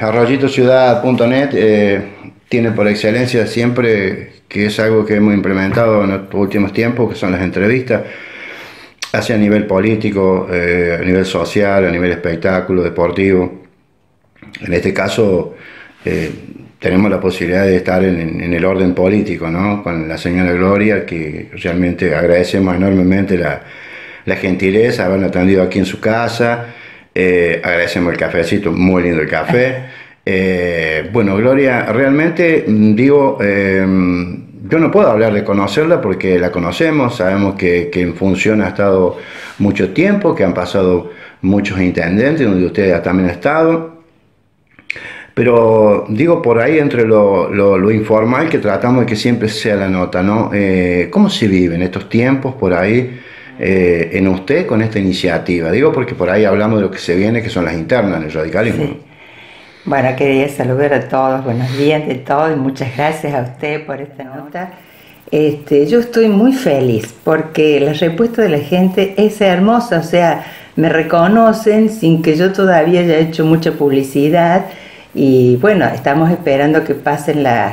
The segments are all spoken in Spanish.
Arroyitociudad.net eh, tiene por excelencia siempre que es algo que hemos implementado en los últimos tiempos, que son las entrevistas, hacia a nivel político, eh, a nivel social, a nivel espectáculo, deportivo. En este caso eh, tenemos la posibilidad de estar en, el orden político, ¿no? Con la señora Gloria, que realmente agradecemos enormemente la, la gentileza, habernos atendido aquí en su casa. Eh, agradecemos el cafecito, muy lindo el café. Eh, bueno, Gloria, realmente mm, digo, em, yo no puedo hablar de conocerla porque la conocemos, sabemos que, en función ha estado mucho tiempo, que han pasado muchos intendentes, donde usted también ha estado. Pero digo por ahí entre lo, informal que tratamos de que siempre sea la nota, ¿no? Eh, ¿Cómo se vive en estos tiempos por ahí? Eh, en usted con esta iniciativa? Digo porque por ahí hablamos de lo que se viene, que son las internas del radicalismo. Bueno, quería saludar a todos, buenos días de todos y muchas gracias a usted por esta nota. Este, yo estoy muy feliz porque la respuesta de la gente es hermosa, o sea, me reconocen sin que yo todavía haya hecho mucha publicidad y bueno, estamos esperando que pasen las,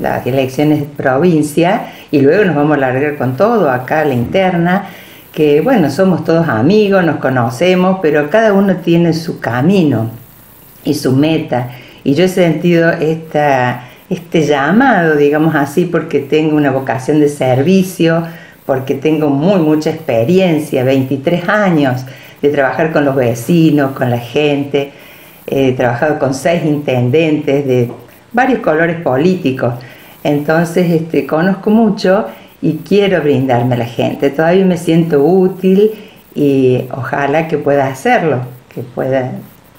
las elecciones de provincia y luego nos vamos a largar con todo acá la interna, que bueno, somos todos amigos, nos conocemos, pero cada uno tiene su camino y su meta. Y yo he sentido esta, este llamado, digamos así, porque tengo una vocación de servicio, porque tengo muy mucha experiencia, 23 años de trabajar con los vecinos, con la gente he trabajado con seis intendentes de varios colores políticos, entonces este, conozco mucho y quiero brindarme a la gente. Todavía me siento útil y ojalá que pueda hacerlo, que pueda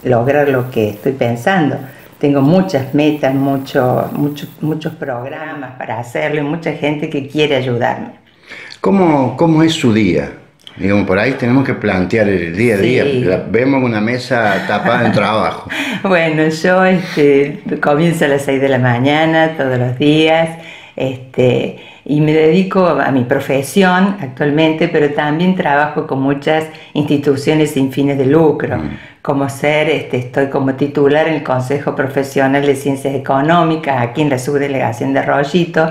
lograr lo que estoy pensando. Tengo muchas metas, mucho, muchos programas para hacerlo y mucha gente que quiere ayudarme. ¿Cómo, cómo es su día? Digamos, por ahí tenemos que plantear el día a día. vemos una mesa tapada en trabajo. bueno, yo este, comienzo a las 6 de la mañana todos los días este, y me dedico a mi profesión actualmente, pero también trabajo con muchas instituciones sin fines de lucro. Mm. Como ser, este, estoy como titular en el Consejo Profesional de Ciencias Económicas aquí en la subdelegación de Arroyito,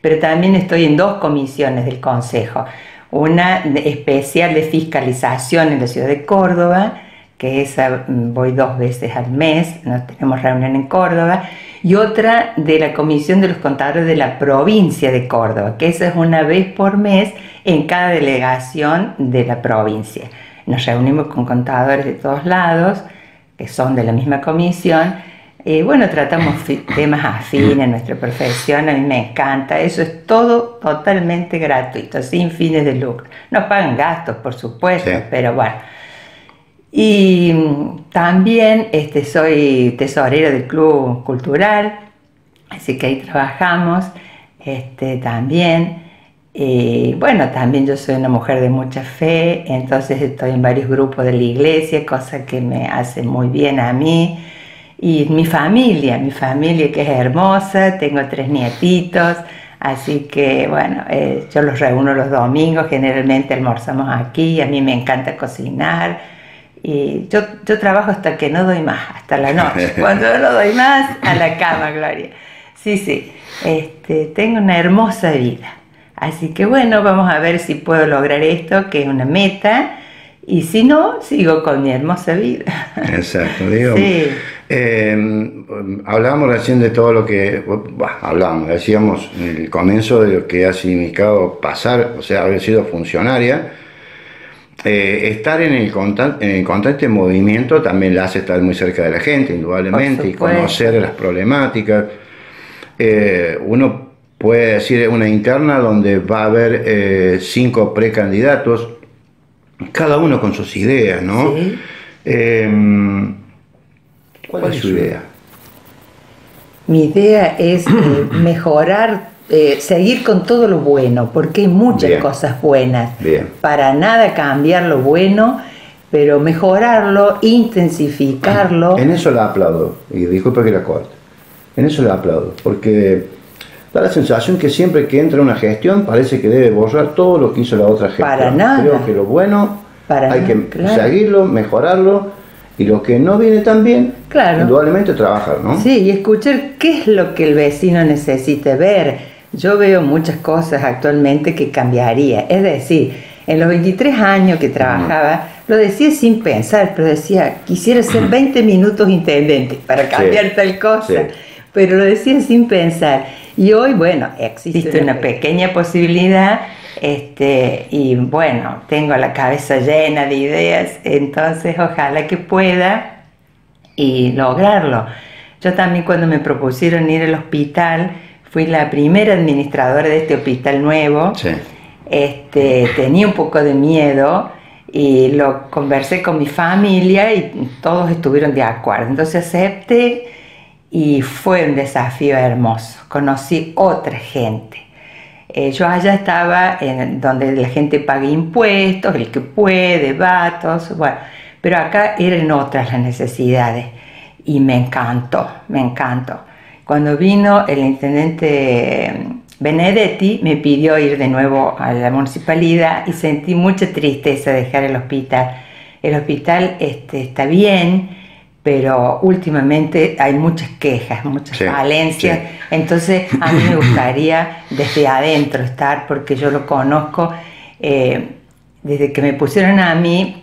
pero también estoy en dos comisiones del Consejo una especial de fiscalización en la ciudad de Córdoba, que esa mm, voy dos veces al mes, nos tenemos reunión en Córdoba, y otra de la Comisión de los Contadores de la provincia de Córdoba, que esa es una vez por mes en cada delegación de la provincia. Nos reunimos con contadores de todos lados, que son de la misma comisión, y bueno, tratamos temas afines nuestra profesión, a mí me encanta, eso es todo totalmente gratuito, sin fines de lucro. Nos pagan gastos, por supuesto, pero bueno. Y también este, soy tesorero del Club Cultural, así que ahí trabajamos este, también. Y bueno, también yo soy una mujer de mucha fe, entonces estoy en varios grupos de la iglesia, cosa que me hace muy bien a mí y mi familia, mi familia que es hermosa, tengo tres nietitos, así que bueno, eh, yo los reúno los domingos, generalmente almorzamos aquí, a mí me encanta cocinar y yo, yo trabajo hasta que no doy más, hasta la noche, cuando no doy más, a la cama, Gloria. Sí, sí, este, tengo una hermosa vida, así que bueno, vamos a ver si puedo lograr esto, que es una meta y si no, sigo con mi hermosa vida. Exacto, digo. Sí. Eh, hablábamos recién de todo lo que, hablábamos, decíamos en el comienzo de lo que ha significado pasar, o sea, haber sido funcionaria. Eh, estar en el, en el constante movimiento también la hace estar muy cerca de la gente, indudablemente, y conocer las problemáticas. Eh, uno puede decir una interna donde va a haber cinco precandidatos cada uno con sus ideas, ¿no? Em, ¿cuál, es su idea? Mi idea es eh, mejorar, eh, seguir con todo lo bueno, porque hay muchas cosas buenas. Para nada cambiar lo bueno, pero mejorarlo, intensificarlo. En eso la aplaudo, y disculpe que la corte. En eso la aplaudo, porque da la sensación que siempre que entra una gestión parece que debe borrar todo lo que hizo la otra gestión. Para nada. Creo que lo bueno hay que seguirlo, mejorarlo y lo que no viene tan bien, Claro. indudablemente trabajar, ¿no? Sí, y escuchar qué es lo que el vecino necesita ver. Yo veo muchas cosas actualmente que cambiaría. Es decir, en los 23 años que trabajaba, lo decía sin pensar, pero decía, quisiera ser 20 minutos intendente para cambiar Sí, tal cosa. sí. Pero lo decía sin pensar. Y hoy, bueno, existe una pequeña posibilidad. Este, y bueno, tengo la cabeza llena de ideas, entonces ojalá que pueda y lograrlo. Yo también cuando me propusieron ir al hospital, fui la primera administradora de este hospital nuevo. Sí. Este, tenía un poco de miedo y lo conversé con mi familia y todos estuvieron de acuerdo. Entonces acepté y fue un desafío hermoso. Conocí otra gente. Eh, yo allá estaba en donde la gente paga impuestos, el que puede, vatos, bueno, pero acá eran otras las necesidades y me encantó, me encantó. Cuando vino el intendente Benedetti me pidió ir de nuevo a la municipalidad y sentí mucha tristeza de dejar el hospital. El hospital este, está bien, pero últimamente hay muchas quejas, muchas Sí, falencias. sí. Entonces a mí me gustaría desde adentro estar porque yo lo conozco. eh, desde que me pusieron a mí,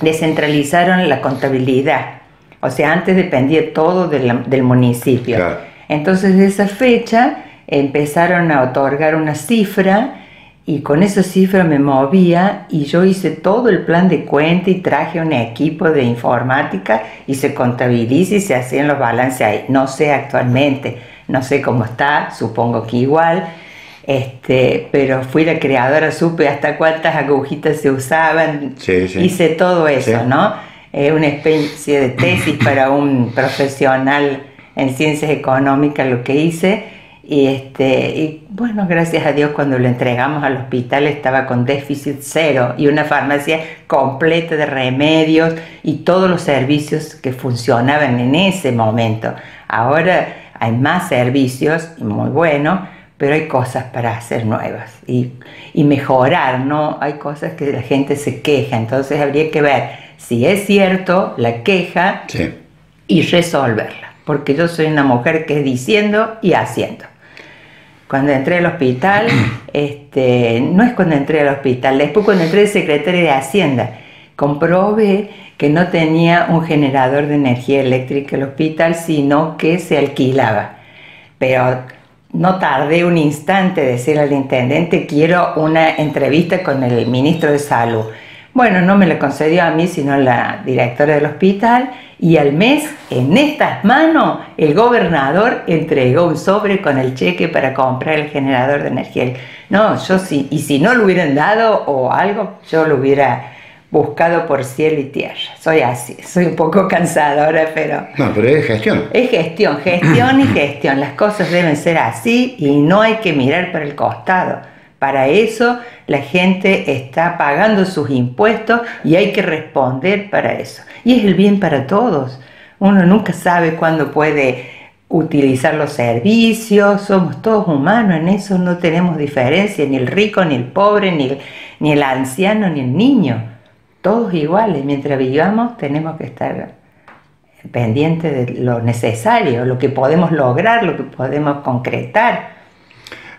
descentralizaron la contabilidad. O sea, antes dependía todo de la- del municipio. Claro. Entonces de esa fecha empezaron a otorgar una cifra y con esa cifra me movía y yo hice todo el plan de cuenta y traje un equipo de informática y se contabiliza y se hacían los balances ahí. No sé actualmente, no sé cómo está, supongo que igual. Este, pero fui la creadora, supe hasta cuántas agujitas se usaban, Sí, sí. hice todo eso, Sí. ¿no? Eh, una especie de tesis para un profesional en ciencias económicas lo que hice. Y, este, y bueno, gracias a Dios cuando lo entregamos al hospital estaba con déficit cero y una farmacia completa de remedios y todos los servicios que funcionaban en ese momento. Ahora hay más servicios, y muy buenos, pero hay cosas para hacer nuevas y, y mejorar, ¿no? Hay cosas que la gente se queja, entonces habría que ver si es cierto la queja Sí. y resolverla, porque yo soy una mujer que es diciendo y haciendo. Cuando entré al hospital, este, no es cuando entré al hospital, después cuando entré de secretaria de Hacienda, comprobé que no tenía un generador de energía eléctrica el hospital, sino que se alquilaba. Pero no tardé un instante en decirle al intendente, quiero una entrevista con el ministro de Salud. Bueno, no me la concedió a mí, sino a la directora del hospital. Y al mes, en estas manos, el gobernador entregó un sobre con el cheque para comprar el generador de energía. No, yo sí, y si no lo hubieran dado o algo, yo lo hubiera buscado por cielo y tierra. Soy así, soy un poco cansadora, pero No, pero es gestión. es gestión, gestión y gestión. Las cosas deben ser así y no hay que mirar para el costado. Para eso la gente está pagando sus impuestos y hay que responder para eso. Y es el bien para todos. Uno nunca sabe cuándo puede utilizar los servicios, somos todos humanos, en eso no tenemos diferencia, ni el rico, ni el pobre, ni el, ni el anciano, ni el niño. Todos iguales, mientras vivamos tenemos que estar pendientes de lo necesario, lo que podemos lograr, lo que podemos concretar.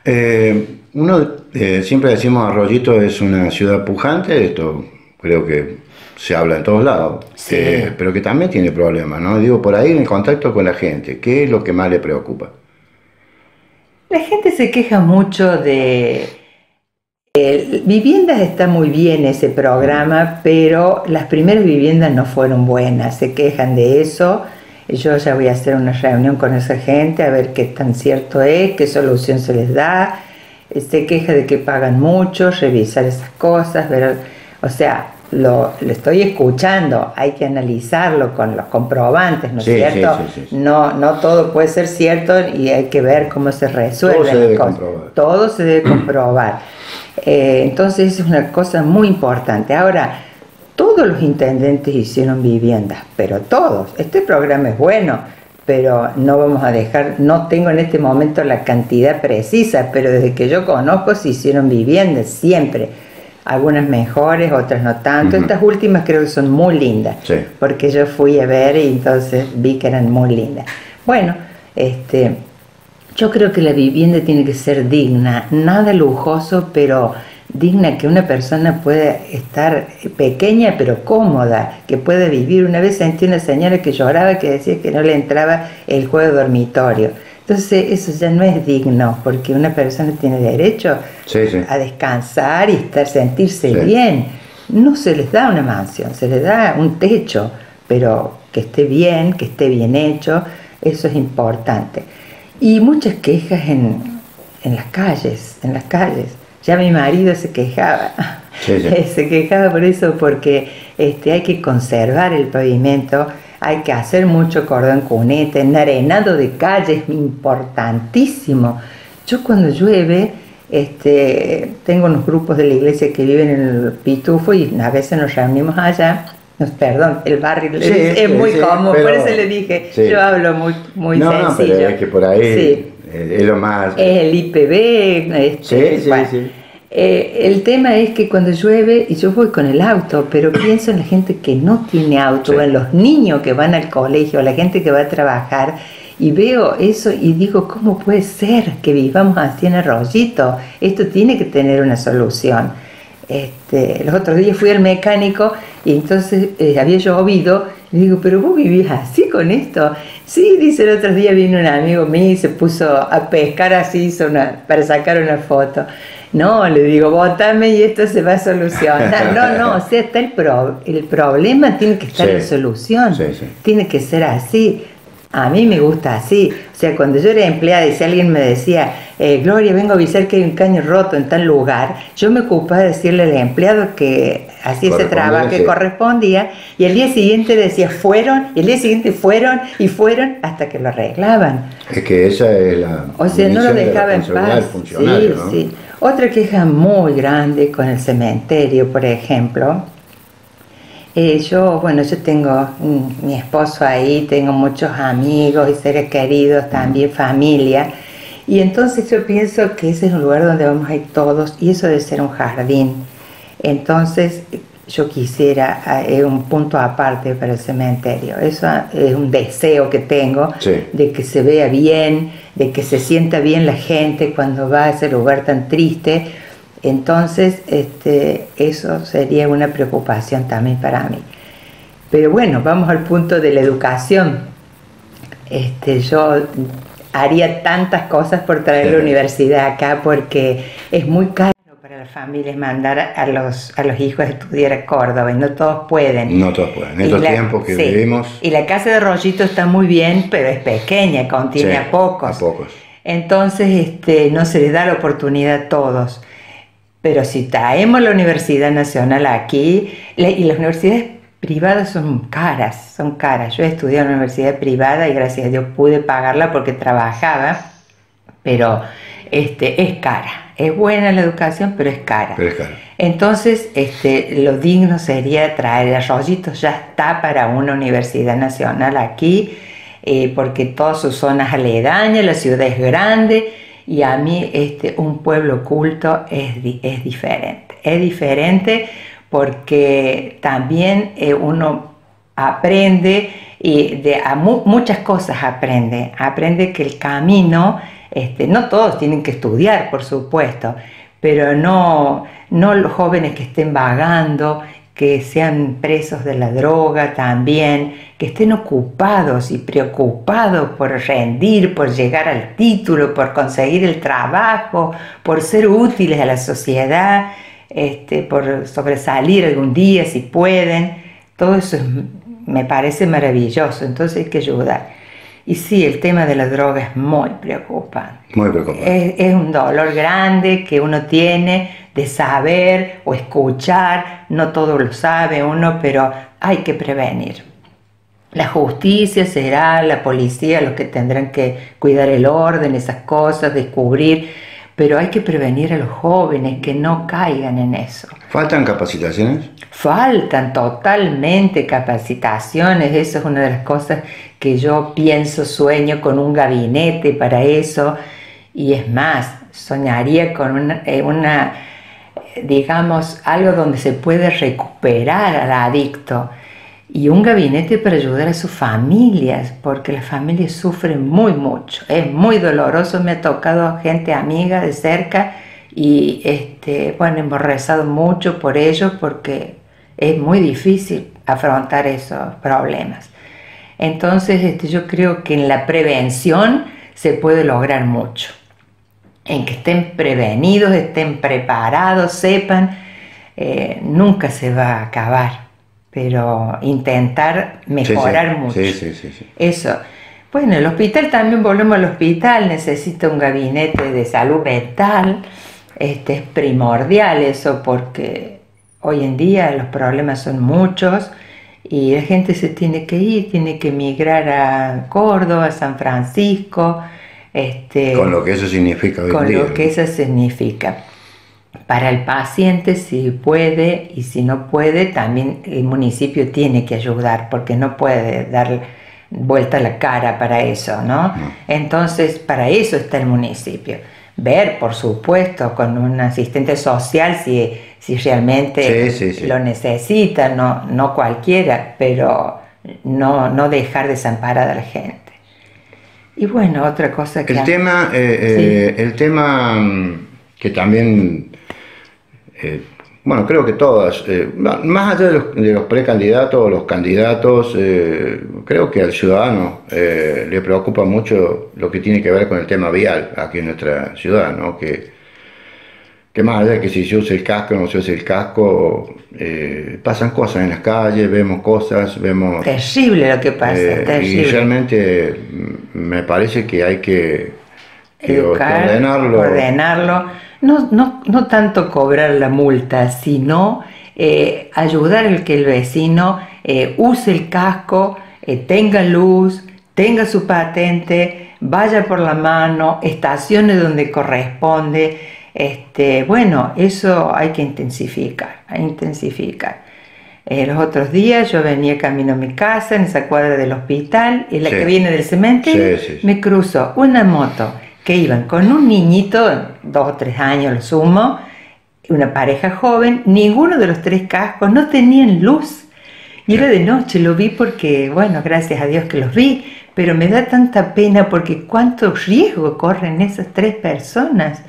Eh, uno, eh, siempre decimos Arroyito es una ciudad pujante, esto creo que se habla en todos lados, Sí. eh, pero que también tiene problemas, ¿no? Digo, por ahí en el contacto con la gente, ¿qué es lo que más le preocupa? La gente se queja mucho de... eh, viviendas está muy bien ese programa, pero las primeras viviendas no fueron buenas, se quejan de eso. Yo ya voy a hacer una reunión con esa gente a ver qué tan cierto es, qué solución se les da. Se queja de que pagan mucho, revisar esas cosas, ver, o sea, lo, lo estoy escuchando, hay que analizarlo con los comprobantes, ¿no es Sí, cierto? sí, sí, sí. No, no todo puede ser cierto y hay que ver cómo se resuelve. Todo se debe comprobar. Todo se debe comprobar. Eh, entonces es una cosa muy importante. Ahora, todos los intendentes hicieron viviendas, pero todos. Este programa es bueno, pero no vamos a dejar, no tengo en este momento la cantidad precisa, pero desde que yo conozco se hicieron viviendas siempre. algunas mejores, otras no tanto. Estas últimas creo que son muy lindas, porque yo fui a ver y entonces vi que eran muy lindas. Bueno, este, yo creo que la vivienda tiene que ser digna, nada lujoso, pero digna que una persona pueda estar pequeña pero cómoda, que pueda vivir. Una vez sentí una señora que lloraba que decía que no le entraba el juego de dormitorio. Entonces eso ya no es digno, porque una persona tiene derecho a descansar y estar, sentirse bien. No se les da una mansión, se les da un techo, pero que esté bien, que esté bien hecho, eso es importante. Y muchas quejas en, en las calles, en las calles ya mi marido se quejaba, se quejaba por eso porque este, hay que conservar el pavimento, hay que hacer mucho cordón cuneta, arenado de calles, importantísimo. Yo cuando llueve, este, tengo unos grupos de la iglesia que viven en el Pitufo y a veces nos reunimos allá. perdón, el barrio es muy cómodo, por eso le dije, yo hablo muy, muy sencillo. pero es que por ahí es lo más... el IPB. Este, sí, sí, sí. Eh, el tema es que cuando llueve, y yo voy con el auto, pero pienso en la gente que no tiene auto, en los niños que van al colegio, la gente que va a trabajar, y veo eso y digo, ¿cómo puede ser que vivamos así en arroyito? Esto tiene que tener una solución. Este, los otros días fui al mecánico y entonces eh, había llovido y digo, pero vos vivís así con esto. Sí, dice el otro día vino un amigo mío y se puso a pescar así hizo una, para sacar una foto. No, le digo, bótame y esto se va a solucionar. No, no, o sea, está el, el problema tiene que estar en solución. Tiene que ser así. A mí me gusta así. O sea, cuando yo era empleada y si alguien me decía, eh, Gloria, vengo a avisar que hay un caño roto en tal lugar, yo me ocupaba de decirle al empleado que hacía ese trabajo que correspondía y el día siguiente decía, fueron, y el día siguiente fueron y fueron hasta que lo arreglaban. Es que esa es la... O sea, no lo dejaba en paz. Sí, sí. Otra queja muy grande con el cementerio, por ejemplo, eh, yo, bueno, yo tengo mi esposo ahí, tengo muchos amigos y seres queridos, también familia. Y entonces yo pienso que ese es un lugar donde vamos a ir todos y eso debe ser un jardín. Entonces yo quisiera eh, un punto aparte para el cementerio. Eso es un deseo que tengo de que se vea bien, de que se sienta bien la gente cuando va a ese lugar tan triste entonces, este, eso sería una preocupación también para mí. Pero bueno, vamos al punto de la educación. Este, yo haría tantas cosas por traer la universidad acá porque es muy caro las familias mandar a los, a los hijos a estudiar a Córdoba y no todos pueden. No todos pueden. En estos tiempos que vivimos. Y la casa de Rollito está muy bien, pero es pequeña, contiene a pocos. A pocos. Entonces este, no se les da la oportunidad a todos. Pero si traemos la Universidad Nacional aquí, y las universidades privadas son caras, son caras. Yo he estudiado en una universidad privada y gracias a Dios pude pagarla porque trabajaba, pero este, es cara. Es buena la educación, pero es cara. Pero es cara. Entonces, este, lo digno sería traer Arroyitos, ya está para una universidad nacional aquí, eh, porque todas sus zonas aledañas, la ciudad es grande y a mí este, un pueblo culto es, es diferente. Es diferente porque también eh, uno aprende y de muchas cosas aprende. Aprende que el camino, este, no todos tienen que estudiar, por supuesto, pero no, no los jóvenes que estén vagando que sean presos de la droga también, que estén ocupados y preocupados por rendir, por llegar al título, por conseguir el trabajo, por ser útiles a la sociedad, este, por sobresalir algún día si pueden. Todo eso me parece maravilloso, entonces hay que ayudar. Y sí, el tema de la droga es muy preocupante. Muy preocupante. Es, un dolor grande que uno tiene de saber o escuchar, no todo lo sabe uno, pero hay que prevenir. La justicia será, la policía, los que tendrán que cuidar el orden, esas cosas, descubrir, pero hay que prevenir a los jóvenes que no caigan en eso. ¿Faltan capacitaciones? Faltan totalmente capacitaciones, eso es una de las cosas que yo pienso, sueño con un gabinete para eso, y es más, soñaría con una, eh, digamos, algo donde se puede recuperar al adicto y un gabinete para ayudar a sus familias, porque las familias sufren muy mucho. Es muy doloroso, me ha tocado gente amiga de cerca y este, bueno, hemos rezado mucho por ellos porque es muy difícil afrontar esos problemas. Entonces, este, yo creo que en la prevención se puede lograr mucho. En que estén prevenidos, estén preparados, sepan, eh, nunca se va a acabar pero intentar mejorar mucho. Sí, sí, sí, Eso. Bueno, el hospital también volvemos al hospital, necesita un gabinete de salud mental, este, es primordial eso porque hoy en día los problemas son muchos y la gente se tiene que ir, tiene que emigrar a Córdoba, a San Francisco. Este, con lo que eso significa hoy Con lo que eso significa para el paciente si puede y si no puede también el municipio tiene que ayudar porque no puede dar vuelta la cara para eso, ¿no? Entonces para eso está el municipio. Ver, por supuesto, con un asistente social si, si realmente lo necesita, no, no cualquiera, pero no, no dejar desamparada a la gente. Y bueno, otra cosa que... El tema, eh, eh, el tema mm, que también eh, bueno, creo que todas, eh, más allá de los, precandidatos o los candidatos, eh, creo que al ciudadano le preocupa mucho lo que tiene que ver con el tema vial aquí en nuestra ciudad, ¿no? Que, que más allá de que si se usa el casco o no se usa el casco, pasan cosas en las calles, vemos cosas, vemos... Terrible lo que pasa, terrible. Y realmente me parece que hay que, ordenarlo. ordenarlo no, no, no tanto cobrar la multa, sino eh, ayudar al que el vecino eh, use el casco, eh, tenga luz, tenga su patente, vaya por la mano, estacione donde corresponde. Este, bueno, eso hay que intensificar, hay que intensificar. los otros días yo venía camino a mi casa, en esa cuadra del hospital, y la que viene del cementerio, me cruzó una moto que iban con un niñito, dos o tres años lo sumo, una pareja joven, ninguno de los tres cascos no tenían luz. Y era de noche, lo vi porque, bueno, gracias a Dios que los vi, pero me da tanta pena porque cuánto riesgo corren esas tres personas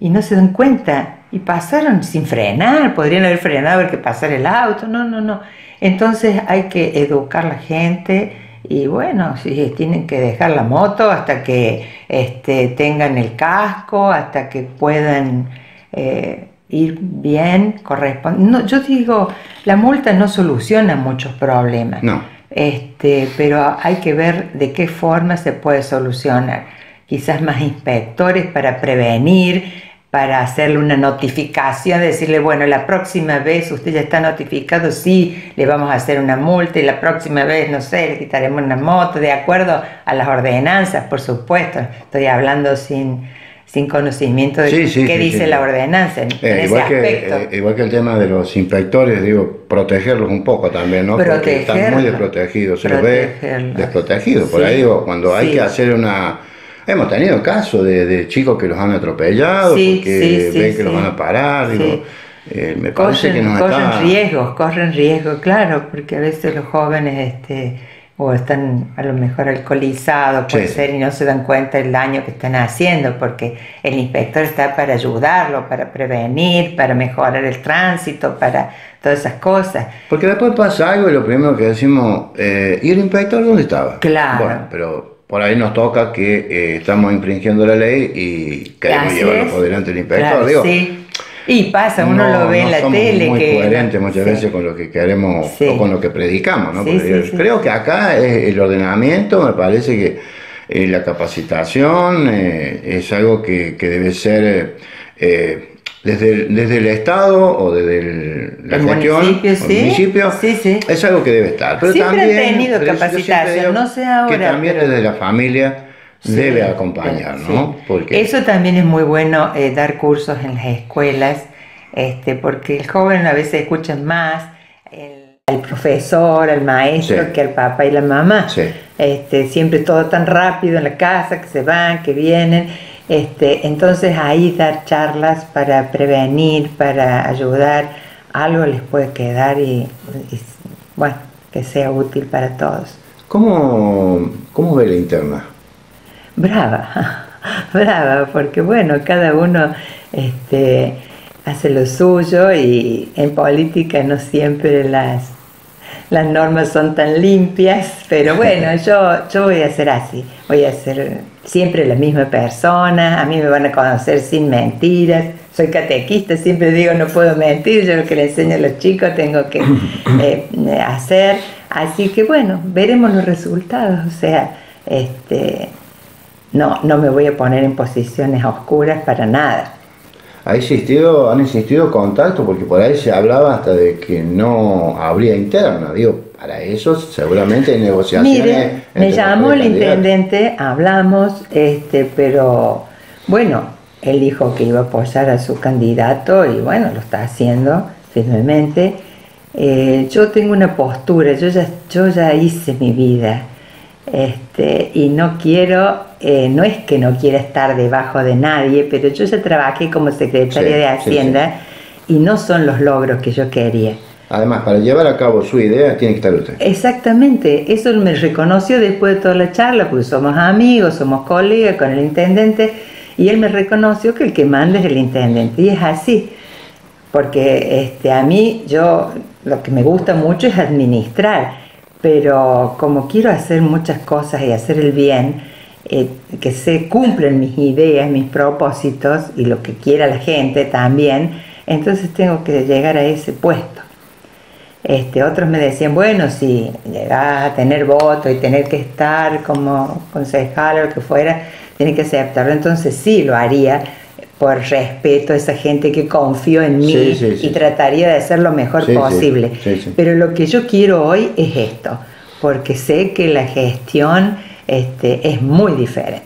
y no se dan cuenta. Y pasaron sin frenar, podrían haber frenado ver que pasar el auto, no, no, no. Entonces hay que educar a la gente y bueno, si tienen que dejar la moto hasta que este, tengan el casco, hasta que puedan eh, ir bien, corresponde. yo digo, la multa no soluciona muchos problemas. No. Este, pero hay que ver de qué forma se puede solucionar. Quizás más inspectores para prevenir, para hacerle una notificación, decirle, bueno, la próxima vez usted ya está notificado, sí, le vamos a hacer una multa y la próxima vez, no sé, le quitaremos una moto, de acuerdo a las ordenanzas, por supuesto. Estoy hablando sin, sin conocimiento de qué dice la ordenanza en, eh, ese aspecto. Eh, igual que el tema de los inspectores, digo, protegerlos un poco también, ¿no? Porque están muy desprotegidos, se los ve desprotegidos. Por ahí digo, cuando hay que hacer una Hemos tenido casos de, chicos que los han atropellado porque ven que los van a parar. Eh, me parece que no corren riesgos, corren riesgos, claro, porque a veces los jóvenes este, o están a lo mejor alcoholizados, puede ser, y no se dan cuenta del daño que están haciendo, porque el inspector está para ayudarlo, para prevenir, para mejorar el tránsito, para todas esas cosas. Porque después pasa algo y lo primero que decimos, eh, ¿y el inspector dónde estaba? Claro. Bueno, pero por ahí nos toca que eh, estamos infringiendo la ley y queremos llevarlo por delante del inspector. Digo, sí. Y pasa, uno lo ve en la somos tele. Muy coherente muchas veces con lo que queremos o con lo que predicamos. ¿no? creo que acá el ordenamiento, me parece que eh, la capacitación eh, es algo que, que debe ser desde el, desde el Estado o desde el, la el gestión, municipio, sí. es algo que debe estar. Pero siempre también, han tenido capacitación, no sé ahora. Que también desde la familia debe acompañar, ¿no? Porque Eso también es muy bueno, eh, dar cursos en las escuelas, este, porque el joven a veces escucha más al profesor, al maestro, que al papá y la mamá. Este, siempre todo tan rápido en la casa, que se van, que vienen Este, entonces ahí dar charlas para prevenir, para ayudar, algo les puede quedar y, bueno, que sea útil para todos. ¿Cómo, cómo ve la interna? Brava, brava, porque bueno, cada uno este, hace lo suyo y en política no siempre las, las normas son tan limpias, pero bueno, yo, yo voy a ser así, voy a ser siempre la misma persona, a mí me van a conocer sin mentiras, soy catequista, siempre digo no puedo mentir, yo lo que le enseño a los chicos tengo que eh, hacer, así que bueno, veremos los resultados, o sea, este, no, no me voy a poner en posiciones oscuras para nada. ¿Ha existido, han existido contactos? Porque por ahí se hablaba hasta de que no habría interna. Digo, para eso seguramente hay negociaciones. Mire, me llamó el intendente, hablamos, este, pero bueno, él dijo que iba a apoyar a su candidato y bueno, lo está haciendo firmemente. Eh, yo tengo una postura, yo ya, yo ya hice mi vida este, y no quiero, eh, no es que no quiera estar debajo de nadie, pero yo ya trabajé como secretaria de Hacienda y no son los logros que yo quería. Además, para llevar a cabo su idea tiene que estar usted. Exactamente, eso me reconoció después de toda la charla, porque somos amigos, somos colegas con el intendente, y él me reconoció que el que manda es el intendente, y es así, porque este, a mí yo lo que me gusta mucho es administrar, pero como quiero hacer muchas cosas y hacer el bien, eh, que se cumplen mis ideas, mis propósitos y lo que quiera la gente también, entonces tengo que llegar a ese puesto. Este, otros me decían, bueno, si llegas a tener voto y tener que estar como concejal o lo que fuera, tiene que aceptarlo. Entonces sí lo haría, por respeto a esa gente que confió en mí y trataría de hacer lo mejor posible. Pero lo que yo quiero hoy es esto, porque sé que la gestión este, es muy diferente.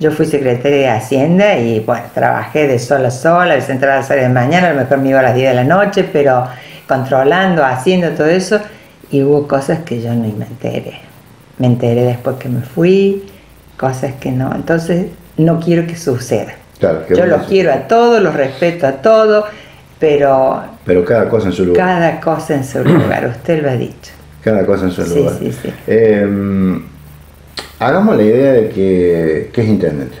Yo fui secretaria de Hacienda y bueno, trabajé de sol a sol, a veces entraba a las 6 de la mañana, a lo mejor me iba a las 10 de la noche, pero controlando, haciendo todo eso, y hubo cosas que yo no me enteré. Me enteré después que me fui, cosas que no. Entonces, no quiero que suceda. Yo los quiero a todos, los respeto a todos, pero... Pero cada cosa en su lugar. Cada cosa en su lugar, usted lo ha dicho. Cada cosa en su lugar. Sí, sí. Em, hagamos la idea de que, es intendente.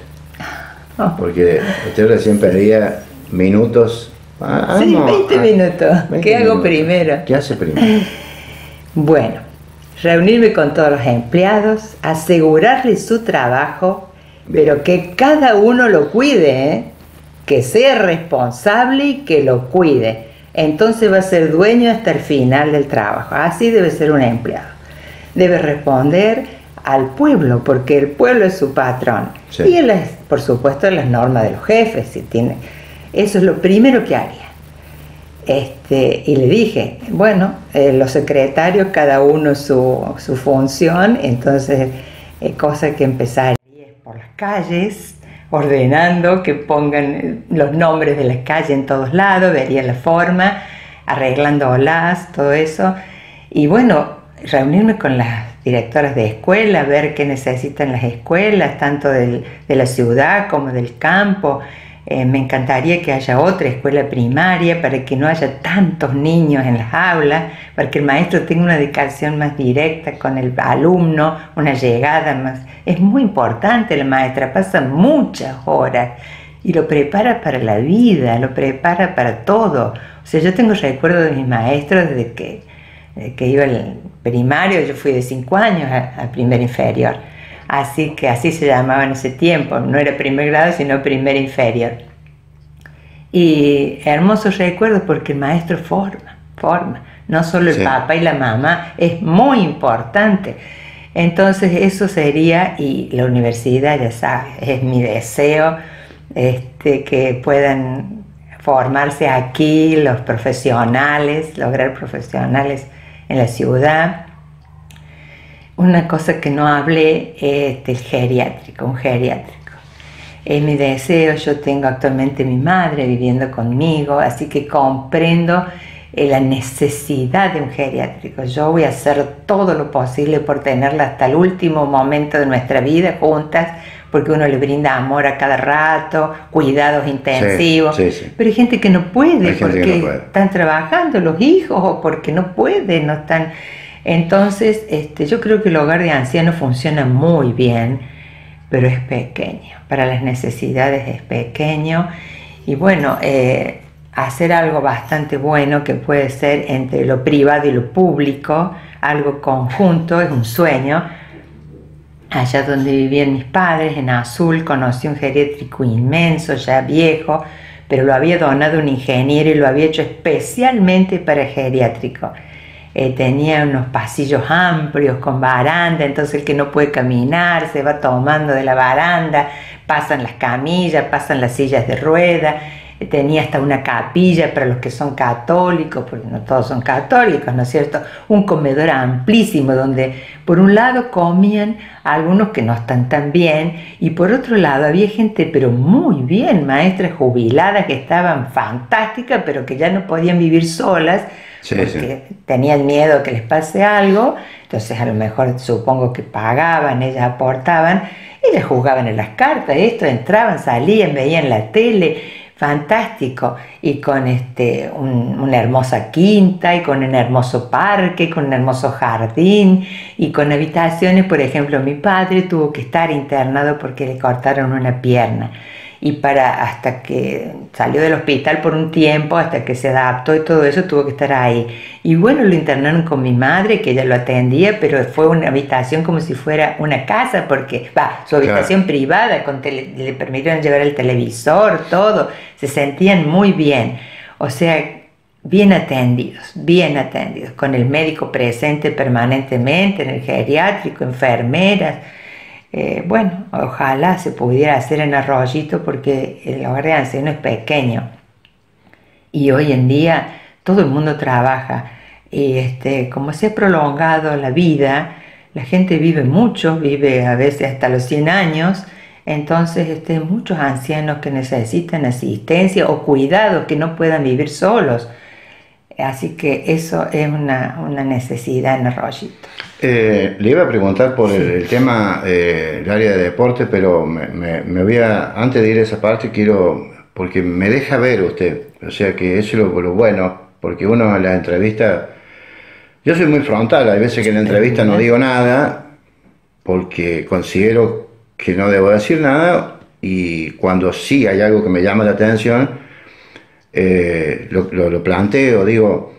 Oh. Porque usted recién pedía minutos. Ah, sí, 20 minutos. ¿Qué hago primero? ¿Qué hace primero? Bueno, reunirme con todos los empleados, asegurarles su trabajo pero que cada uno lo cuide, ¿eh? que sea responsable y que lo cuide. Entonces va a ser dueño hasta el final del trabajo. Así debe ser un empleado. Debe responder al pueblo, porque el pueblo es su patrón. Y él es, por supuesto, las normas de los jefes. Si tiene, eso es lo primero que haría. Este, y le dije, bueno, eh, los secretarios, cada uno su, su función, entonces, eh, cosa que empezar por las calles, ordenando que pongan los nombres de las calles en todos lados, vería la forma, arreglándolas, todo eso. Y bueno, reunirme con las directoras de escuela, ver qué necesitan las escuelas, tanto de la ciudad como del campo, eh, me encantaría que haya otra escuela primaria para que no haya tantos niños en las aulas, para que el maestro tenga una dedicación más directa con el alumno, una llegada más. Es muy importante la maestra, pasa muchas horas y lo prepara para la vida, lo prepara para todo. O sea, yo tengo recuerdos de mis maestros desde que, que iba al primario, yo fui de cinco años al primer inferior así que así se llamaba en ese tiempo, no era primer grado, sino primer inferior. Y hermosos recuerdos porque el maestro forma, forma, no solo el papá y la mamá, es muy importante. Entonces eso sería, y la universidad ya sabes, es mi deseo este, que puedan formarse aquí los profesionales, lograr profesionales en la ciudad una cosa que no hablé es del geriátrico, un geriátrico. Es mi deseo, yo tengo actualmente mi madre viviendo conmigo, así que comprendo eh, la necesidad de un geriátrico. Yo voy a hacer todo lo posible por tenerla hasta el último momento de nuestra vida juntas, porque uno le brinda amor a cada rato, cuidados intensivos, pero hay gente que no puede porque están trabajando los hijos o porque no pueden, no están... Entonces, este, yo creo que el hogar de ancianos funciona muy bien, pero es pequeño, para las necesidades es pequeño y bueno, eh, hacer algo bastante bueno que puede ser entre lo privado y lo público, algo conjunto, es un sueño. Allá donde vivían mis padres, en Azul, conocí un geriátrico inmenso, ya viejo, pero lo había donado un ingeniero y lo había hecho especialmente para geriátrico. Eh, tenía unos pasillos amplios con baranda, entonces el que no puede caminar se va tomando de la baranda, pasan las camillas, pasan las sillas de rueda tenía hasta una capilla para los que son católicos, porque no todos son católicos, ¿no es cierto? Un comedor amplísimo donde por un lado comían algunos que no están tan bien y por otro lado había gente pero muy bien, maestras jubiladas que estaban fantásticas pero que ya no podían vivir solas porque tenían miedo que les pase algo, entonces a lo mejor supongo que pagaban, ellas aportaban, ellas jugaban en las cartas, esto, entraban, salían, veían la tele, fantástico. Y con este, una hermosa quinta y con un hermoso parque, con un hermoso jardín y con habitaciones, por ejemplo, mi padre tuvo que estar internado porque le cortaron una pierna y para hasta que salió del hospital por un tiempo, hasta que se adaptó y todo eso, tuvo que estar ahí. Y bueno, lo internaron con mi madre, que ella lo atendía, pero fue una habitación como si fuera una casa, porque va, su habitación privada, con le permitieron llevar el televisor, todo, se sentían muy bien. O sea, bien atendidos, bien atendidos, con el médico presente permanentemente en el geriátrico, enfermeras eh, bueno, ojalá se pudiera hacer en Arroyito porque el hogar de ancianos es pequeño y hoy en día todo el mundo trabaja y este, como se ha prolongado la vida, la gente vive mucho, vive a veces hasta los 100 años, entonces este, muchos ancianos que necesitan asistencia o cuidados que no puedan vivir solos. Así que eso es una, necesidad en Arroyito. Eh, le iba a preguntar por el, tema eh, del área de deporte, pero me, voy a, antes de ir a esa parte, quiero, porque me deja ver usted, o sea que eso es lo, bueno, porque uno en la entrevista, yo soy muy frontal, hay veces que en la entrevista no digo nada, porque considero que no debo decir nada, y cuando sí hay algo que me llama la atención, eh, lo, lo, planteo, digo,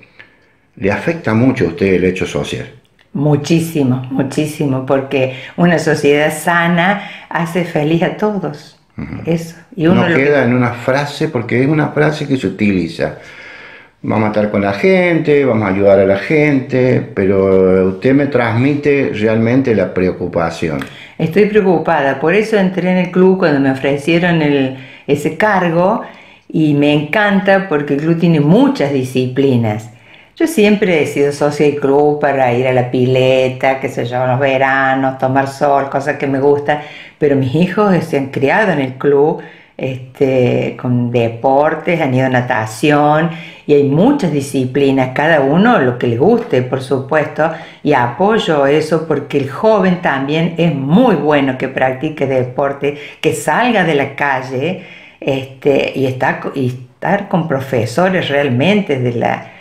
¿le afecta mucho a usted el hecho social? Muchísimo, muchísimo, porque una sociedad sana hace feliz a todos. Eso. Y uno no queda en una frase, porque es una frase que se utiliza. Vamos a estar con la gente, vamos a ayudar a la gente, pero usted me transmite realmente la preocupación. Estoy preocupada, por eso entré en el club cuando me ofrecieron el, ese cargo y me encanta porque el club tiene muchas disciplinas. Yo siempre he sido socia del club para ir a la pileta, que se yo, los veranos, tomar sol, cosas que me gustan, pero mis hijos se han criado en el club este, con deportes, han ido a natación y hay muchas disciplinas, cada uno lo que le guste, por supuesto, y apoyo eso porque el joven también es muy bueno que practique deporte, que salga de la calle este, y, estar, y estar con profesores realmente de la,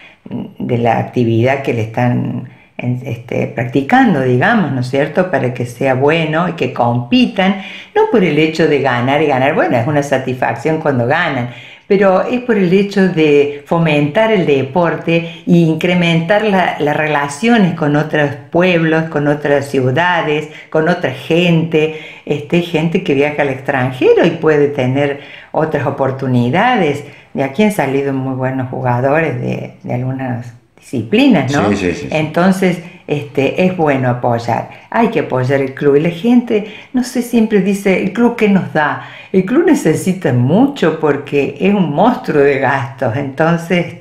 de la actividad que le están este, practicando, digamos, ¿no es cierto? Para que sea bueno y que compitan, no por el hecho de ganar y ganar, bueno, es una satisfacción cuando ganan, pero es por el hecho de fomentar el deporte e incrementar las relaciones con otros pueblos, con otras ciudades, con otra gente, este, gente que viaja al extranjero y puede tener otras oportunidades. De aquí han salido muy buenos jugadores de, de algunas disciplinas, ¿no? Sí, sí, sí. Entonces, este, es bueno apoyar. Hay que apoyar el club. Y la gente, no sé, siempre dice, ¿el club qué nos da? El club necesita mucho porque es un monstruo de gastos. Entonces,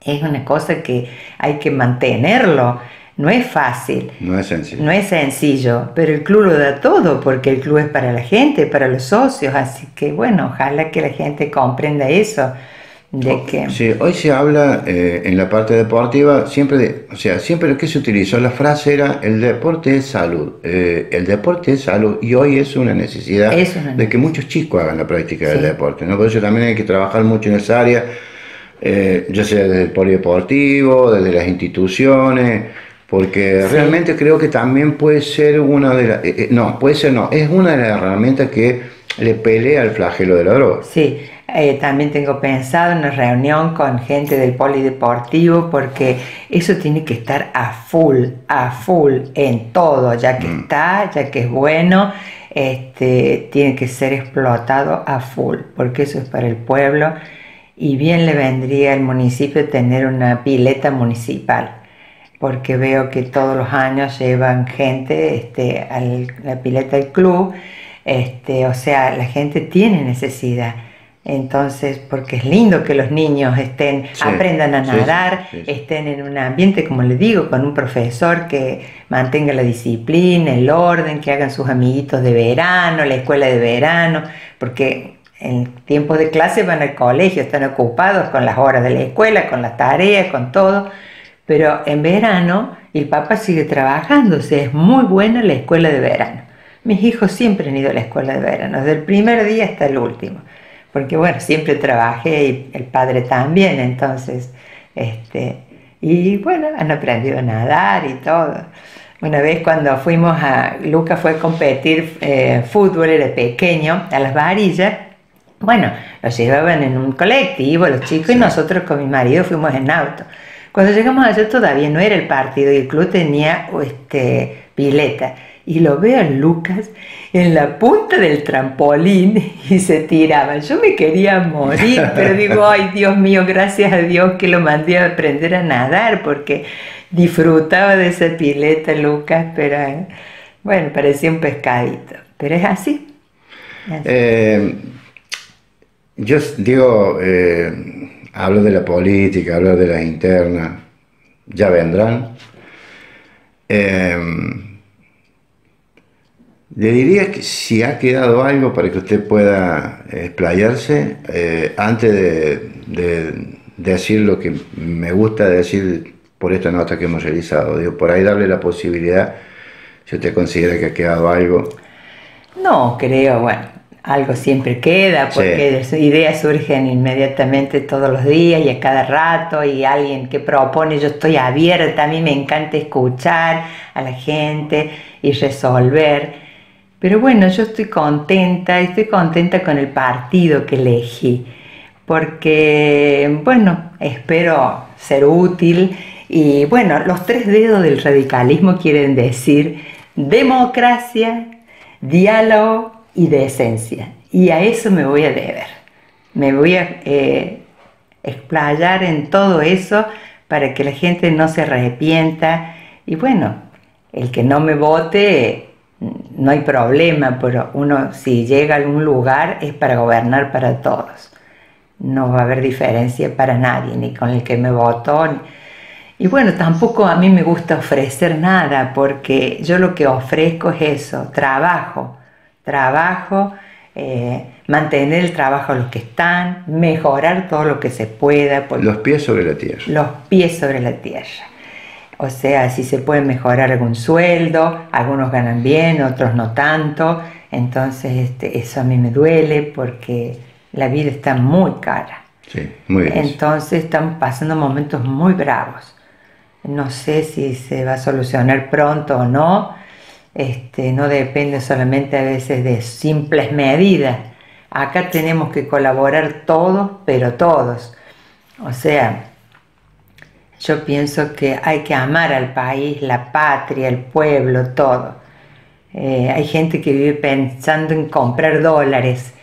es una cosa que hay que mantenerlo. No es fácil. No es sencillo. No es sencillo, pero el club lo da todo porque el club es para la gente, para los socios. Así que, bueno, ojalá que la gente comprenda eso de que... Sí, hoy se habla eh, en la parte deportiva siempre de, o sea, siempre lo que se utilizó la frase era el deporte es salud, eh, el deporte es salud y hoy es una necesidad Es una de que muchos chicos hagan la práctica del deporte, ¿no? Por eso también hay que trabajar mucho en esa área, eh, ya sea desde el polideportivo, desde las instituciones, porque Sí. realmente creo que también puede ser una de las, eh, eh, no, puede ser no, es una de las herramientas que le pelea al flagelo de la droga. Sí, eh, también tengo pensado una reunión con gente del polideportivo porque eso tiene que estar a full, a full en todo, ya que está, ya que es bueno, este, tiene que ser explotado a full, porque eso es para el pueblo y bien le vendría al municipio tener una pileta municipal porque veo que todos los años llevan gente este, a la pileta del club, este, o sea, la gente tiene necesidad. Entonces, porque es lindo que los niños estén, Sí, aprendan a nadar, sí, sí. estén en un ambiente, como les digo, con un profesor que mantenga la disciplina, el orden, que hagan sus amiguitos de verano, la escuela de verano, porque en tiempos de clase van al colegio, están ocupados con las horas de la escuela, con las tareas, con todo, pero en verano el papá sigue trabajando, o sea, es muy buena la escuela de verano. Mis hijos siempre han ido a la escuela de verano, desde el primer día hasta el último, porque bueno, siempre trabajé y el padre también, entonces, este, y bueno, han aprendido a nadar y todo. Una vez cuando fuimos a, Lucas fue a competir eh, fútbol, era pequeño, a las varillas, bueno, los llevaban en un colectivo, los chicos, y nosotros con mi marido fuimos en auto. Cuando llegamos allá todavía no era el partido y el club tenía este, pileta. Y lo veo a Lucas en la punta del trampolín y se tiraba. Yo me quería morir, pero digo, ay Dios mío, gracias a Dios que lo mandé a aprender a nadar porque disfrutaba de esa pileta Lucas, pero bueno, parecía un pescadito. Pero es así. Es así. Eh, yo digo, eh, hablo de la política, hablo de las internas, ya vendrán. Eh, le diría que si ha quedado algo para que usted pueda explayarse, eh, antes de, de decir lo que me gusta decir por esta nota que hemos realizado, digo, por ahí darle la posibilidad, si usted considera que ha quedado algo. No, creo, bueno, algo siempre queda, porque ideas surgen inmediatamente todos los días y a cada rato, y alguien que propone, yo estoy abierta, a mí me encanta escuchar a la gente y resolver. Pero bueno, yo estoy contenta, estoy contenta con el partido que elegí, porque, bueno, espero ser útil y, bueno, los tres dedos del radicalismo quieren decir democracia, diálogo y decencia. Y a eso me voy a deber. Me voy a eh, explayar en todo eso para que la gente no se arrepienta. Y bueno, el que no me vote, no hay problema, pero uno si llega a algún lugar es para gobernar para todos. No va a haber diferencia para nadie, ni con el que me votó. ni- y bueno, tampoco a mí me gusta ofrecer nada, porque yo lo que ofrezco es eso, trabajo, trabajo, eh, mantener el trabajo a los que están, mejorar todo lo que se pueda, Los pies sobre la tierra. los pies sobre la tierra. O sea, si se puede mejorar algún sueldo, algunos ganan bien, otros no tanto. Entonces, este, eso a mí me duele porque la vida está muy cara. Sí, muy bien. Entonces, estamos pasando momentos muy bravos. No sé si se va a solucionar pronto o no. Este, no depende solamente a veces de simples medidas. Acá tenemos que colaborar todos, pero todos. O sea, yo pienso que hay que amar al país, la patria, el pueblo, todo. Eh, hay gente que vive pensando en comprar dólares.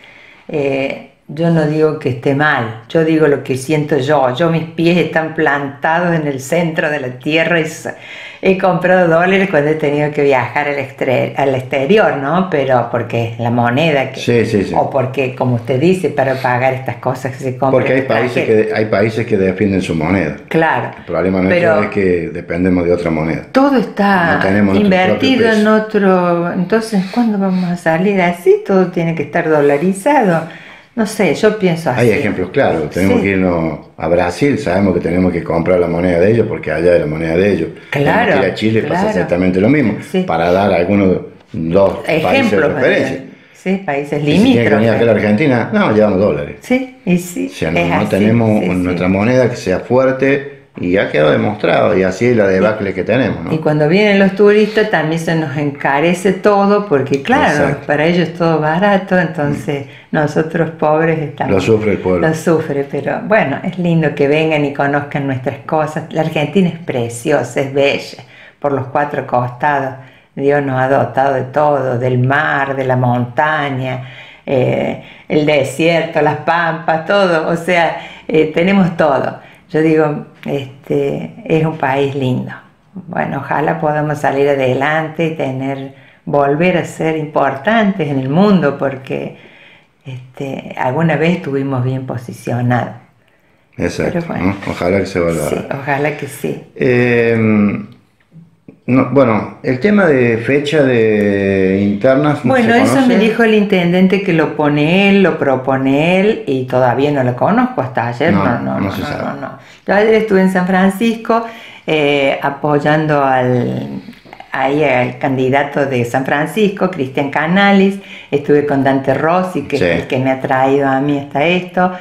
Eh, yo no digo que esté mal, yo digo lo que siento yo. Yo mis pies están plantados en el centro de la tierra he comprado dólares cuando he tenido que viajar al, extre- al exterior, ¿no? Pero porque es la moneda que... Sí, sí, sí. O porque, como usted dice, para pagar estas cosas que se compran. Porque hay países, que, hay países que defienden su moneda. Claro. El problema nuestro es que dependemos de otra moneda. Todo está No invertido en otro. Entonces, ¿cuándo vamos a salir así? Todo tiene que estar dolarizado. No sé, yo pienso así. Hay ejemplos claros, tenemos Sí. que irnos a Brasil, sabemos que tenemos que comprar la moneda de ellos porque allá es la moneda de ellos. Claro, Tenemos que ir a Chile pasa claro. exactamente lo mismo, Sí. para dar algunos dos países de Ejemplos, referencia. sí, países Y si acá a la limítrofes. Argentina, no, llevamos dólares. Sí, y sí. O sea, no, tenemos sí. nuestra moneda que sea fuerte y ha quedado demostrado y así es la debacle que tenemos, ¿no? Y cuando vienen los turistas también se nos encarece todo porque claro, Exacto. para ellos es todo barato, entonces nosotros pobres estamos... Lo sufre el pueblo. Lo sufre, pero bueno, es lindo que vengan y conozcan nuestras cosas. La Argentina es preciosa, es bella, por los cuatro costados. Dios nos ha dotado de todo, del mar, de la montaña, eh, el desierto, las pampas, todo. O sea, eh, tenemos todo. Yo digo, este, es un país lindo. Bueno, ojalá podamos salir adelante y tener, volver a ser importantes en el mundo, porque este, alguna vez estuvimos bien posicionados. Exacto, pero bueno. ¿no? Ojalá que se vuelva Sí, ojalá que sí. Eh, no, bueno, el tema de fecha de internas. ¿no Bueno, se eso me dijo el intendente que lo pone él, lo propone él y todavía no lo conozco hasta ayer. No, No, no, no, se sabe. Yo ayer estuve en San Francisco eh, apoyando al, ahí al candidato de San Francisco, Cristian Canalis. Estuve con Dante Rossi, que Sí. es el que me ha traído a mí hasta esto.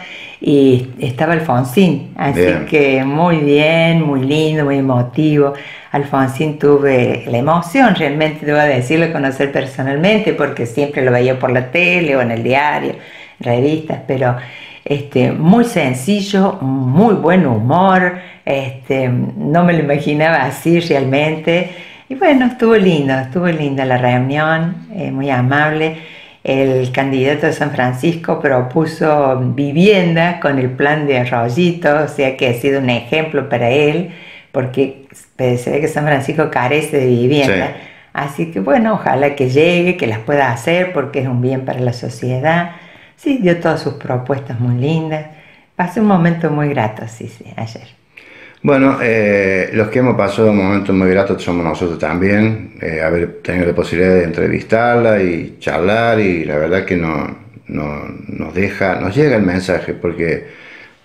Y estaba Alfonsín, así Bien. que muy bien, muy lindo, muy emotivo. Alfonsín tuve la emoción, realmente debo decirlo, conocer personalmente, porque siempre lo veía por la tele o en el diario, revistas, pero este, muy sencillo, muy buen humor, este, no me lo imaginaba así realmente. Y bueno, estuvo lindo, estuvo linda la reunión, eh, muy amable. El candidato de San Francisco propuso vivienda con el plan de Arroyito, o sea que ha sido un ejemplo para él, porque se ve que San Francisco carece de vivienda. Sí. Así que bueno, ojalá que llegue, que las pueda hacer, porque es un bien para la sociedad. Sí, dio todas sus propuestas muy lindas. Pasé un momento muy grato, sí, sí, ayer. Bueno, eh, los que hemos pasado un momento muy grato somos nosotros también, eh, haber tenido la posibilidad de entrevistarla y charlar y la verdad que no, no- nos deja, nos llega el mensaje porque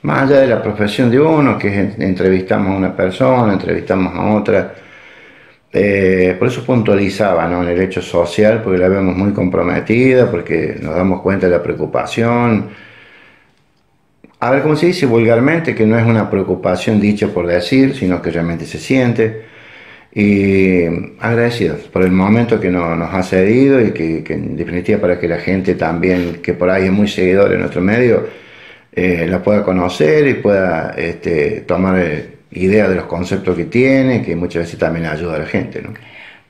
más allá de la profesión de uno, que es en- entrevistamos a una persona, entrevistamos a otra, eh, por eso puntualizaba ¿no? en el hecho social, porque la vemos muy comprometida, porque nos damos cuenta de la preocupación, a ver, ¿cómo se dice vulgarmente? Que no es una preocupación dicha por decir, sino que realmente se siente. Y agradecidos por el momento que no- nos ha cedido y que, que en definitiva para que la gente también, que por ahí es muy seguidor en nuestro medio, eh, la pueda conocer y pueda este, tomar eh, idea de los conceptos que tiene, que muchas veces también ayuda a la gente. ¿no?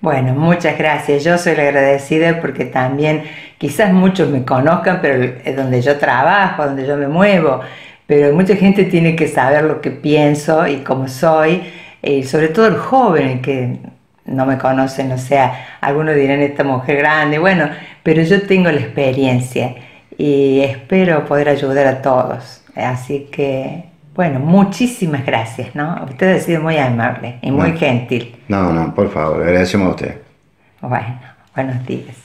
Bueno, muchas gracias. Yo soy la agradecida porque también quizás muchos me conozcan, pero es donde yo trabajo, donde yo me muevo, pero mucha gente tiene que saber lo que pienso y cómo soy, y sobre todo el joven que no me conocen, o sea, algunos dirán esta mujer grande, bueno, pero yo tengo la experiencia y espero poder ayudar a todos. Así que, bueno, muchísimas gracias, ¿no? Usted ha sido muy amable y muy No. gentil. No, no, por favor, agradecemos a usted. Bueno, buenos días.